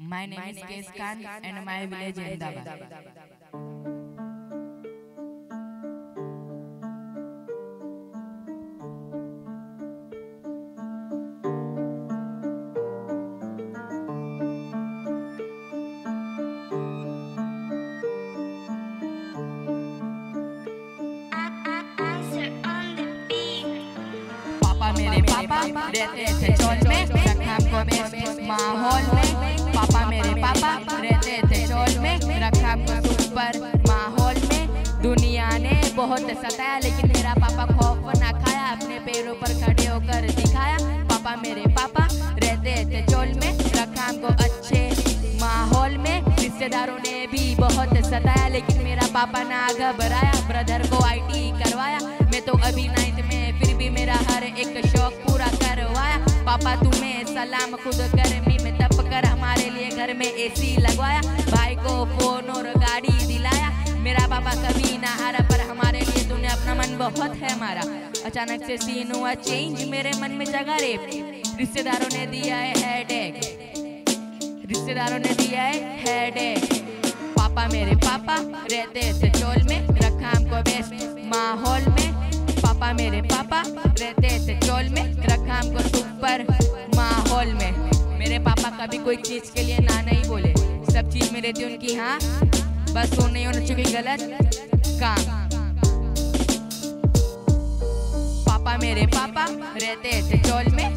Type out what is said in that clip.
My name my is Kesh Khan and my village Ahmedabad. मेरे पापा रहते थे चोल में रखा बेस्ट माहौल में पापा मेरे पापा रहते थे चोल में रखा सुपर माहौल में। दुनिया ने बहुत सताया लेकिन मेरा पापा खौफ ना खाया अपने पैरों पर खड़े होकर दिखाया। पापा मेरे पापा रहते थे चोल में रखा हमको अच्छे माहौल में। रिश्तेदारों ने भी बहुत सताया लेकिन मेरा पापा ना घबराया। ब्रदर को आईटी करवाया। मैं तो अभी नाइन्थ में फिर भी मेरा हर एक शौक पूरा करवाया। पापा तुम्हें सलाम खुद गर्मी में तप कर हमारे घर में एसी लगवाया। भाई को फ़ोन और गाड़ी दिलाया। मेरा पापा कभी ना हारा, पर हमारे लिए तूने अपना मन बहुत है हमारा। अचानक से सीन हुआ चेंज मेरे मन में जगह रे रिश्तेदारों ने दिया है रिश्तेदारों ने दिया है पापा मेरे पापा रहते थे चोल में रखा हमको बेस्ट माहौल में। पापा मेरे पापा रहते थे चोल में रखा हमको कभी कोई चीज़ के लिए ना नहीं बोले। सब चीज़ में रहती उनकी हाँ? बस वो नहीं होना चाहिए गलत काम। पापा मेरे पापा रहते थे चोल में